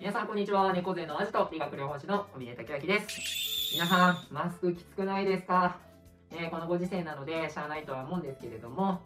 皆さんこんにちは。猫背のアジト。理学療法士の小峰武明です。皆さんマスクきつくないですか、ね、このご時世なのでしゃあないとは思うんですけれども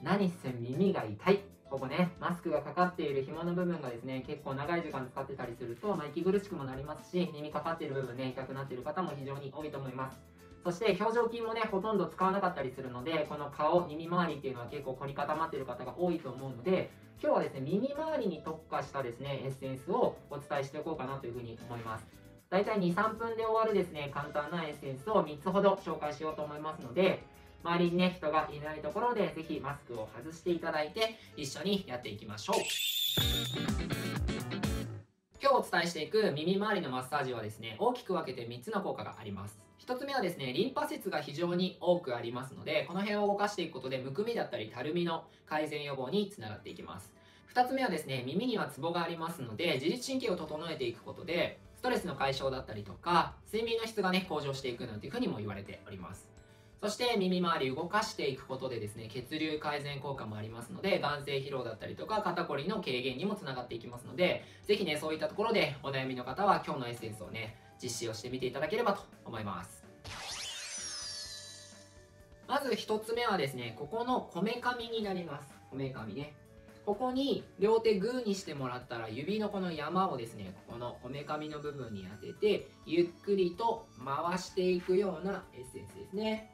何せ耳が痛い。ここねマスクがかかっている紐の部分がですね結構長い時間使ってたりすると、まあ、息苦しくもなりますし耳かかっている部分ね痛くなっている方も非常に多いと思います。そして表情筋もねほとんど使わなかったりするのでこの顔耳周りっていうのは結構凝り固まってる方が多いと思うので今日はですね、耳周りに特化したですね、エッセンスをお伝えしておこうかなというふうに思います。だいたい2、3分で終わるですね、簡単なエッセンスを3つほど紹介しようと思いますので、周りにね、人がいないところで、ぜひマスクを外していただいて、一緒にやっていきましょう。今日お伝えしていく耳周りのマッサージはですね、大きく分けて3つの効果があります。1つ目はですね、リンパ節が非常に多くありますので、この辺を動かしていくことで、むくみだったり、たるみの改善予防につながっていきます。2つ目はですね、耳にはツボがありますので、自律神経を整えていくことで、ストレスの解消だったりとか、睡眠の質がね、向上していくなんていうふうにも言われております。そして耳周り動かしていくことでですね、血流改善効果もありますので、眼性疲労だったりとか、肩こりの軽減にもつながっていきますので、ぜひね、そういったところでお悩みの方は今日のエッセンスをね、実施をしてみていただければと思います。まず1つ目はですね、ここのこめかみになります。こめかみね。ここに両手グーにしてもらったら指のこの山をですね、ここのこめかみの部分に当てて、ゆっくりと回していくようなエッセンスですね。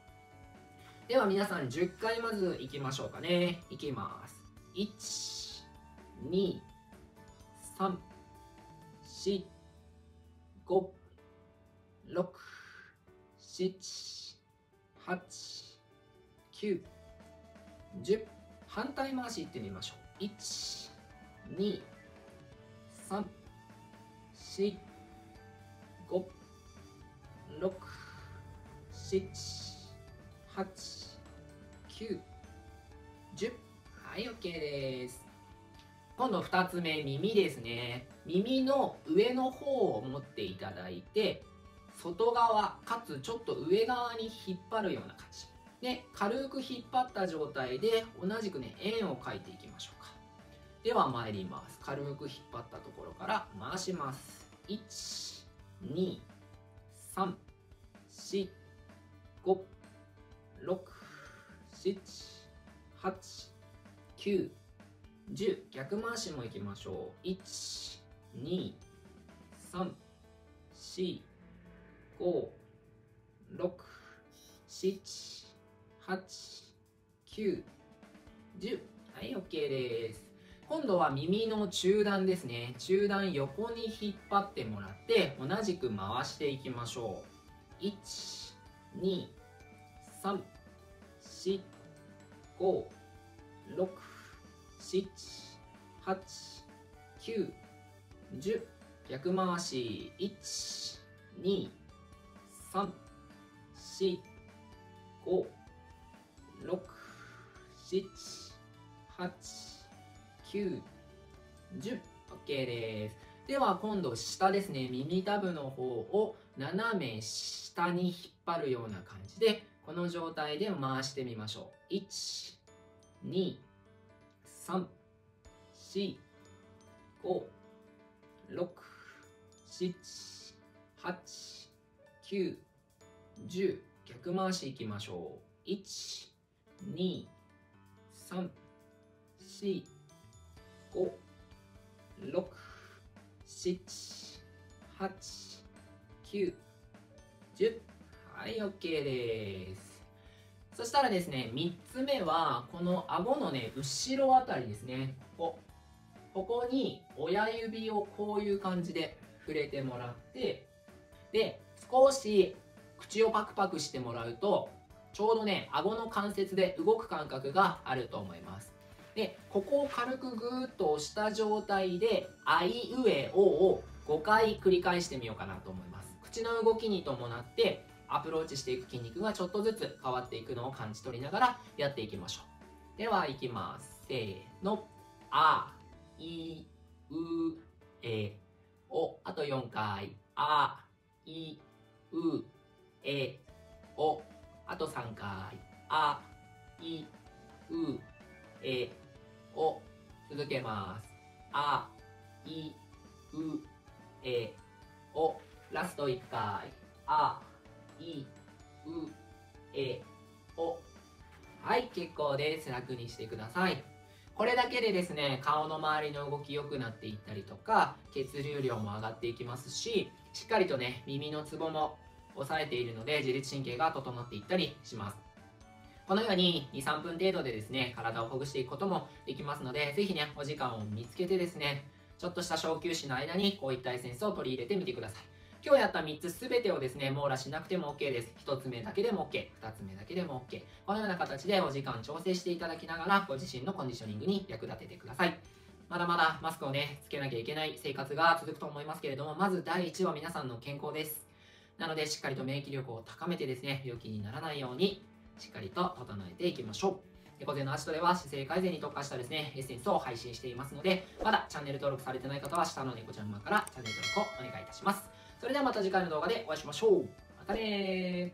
では皆さん10回まずいきましょうかね。いきます。1、2、3、4、5、6、7、8、9、10反対回しいってみましょう。1、2、3、4、5、6、7、8、9、10はい OK です。今度2つ目耳ですね。耳の上の方を持っていただいて外側かつちょっと上側に引っ張るような感じ。で軽く引っ張った状態で同じくね円を描いていきましょうか。では参ります。軽く引っ張ったところから回します。1 2 3 4 5 6 7 8 9 10逆回しもいきましょう。1 2 3 4 5 6 7 8、9、10。はい、OK です。今度は耳の中段ですね。中段横に引っ張ってもらって、同じく回していきましょう。1、2、3、4、5、6、7、8、9、10。逆回し。1、2、3、4、5、6、7、8、9、10。OK です。では今度下ですね、耳たぶの方を斜め下に引っ張るような感じで、この状態で回してみましょう。1、2、3、4、5、6、7、8、9、10逆回しいきましょう。1、2、3、4、5、6、7、8、9、10。はい、OK です。そしたらですね、3つ目は、この顎のね、後ろあたりですね。ここ。ここに親指をこういう感じで触れてもらって、で、少し口をパクパクしてもらうと、ちょうどね、顎の関節で動く感覚があると思います。で、ここを軽くぐーっと押した状態で、あいうえおを5回繰り返してみようかなと思います。口の動きに伴って、アプローチしていく筋肉がちょっとずつ変わっていくのを感じ取りながらやっていきましょう。では、いきます。せーの。あ、い、う、え、お。あと4回。あ、い、う、え、お。う、え、おあと3回。あ、い、う、え、お。続けます。あ、い、う、え、お。ラスト1回。あ、い、う、え、お。はい、結構です。楽にしてください。これだけでですね、顔の周りの動き良くなっていったりとか、血流量も上がっていきますし、しっかりとね、耳のツボも押さえているので、自律神経が整っていったりします。このように2、3分程度でですね、体をほぐしていくこともできますので、ぜひね、お時間を見つけてですね、ちょっとした小休止の間にこういったエッセンスを取り入れてみてください。今日やった3つ全てをですね、網羅しなくても OK です。1つ目だけでも OK、2つ目だけでも OK。このような形でお時間調整していただきながら、ご自身のコンディショニングに役立ててください。まだまだマスクをね、つけなきゃいけない生活が続くと思いますけれども、まず第一は皆さんの健康です。なので、しっかりと免疫力を高めてですね、病気にならないように、しっかりと整えていきましょう。猫背のアジトでは姿勢改善に特化したですね、エッセンスを配信していますので、まだチャンネル登録されてない方は下の猫ちゃんマーからチャンネル登録をお願いいたします。それではまた次回の動画でお会いしましょう。またね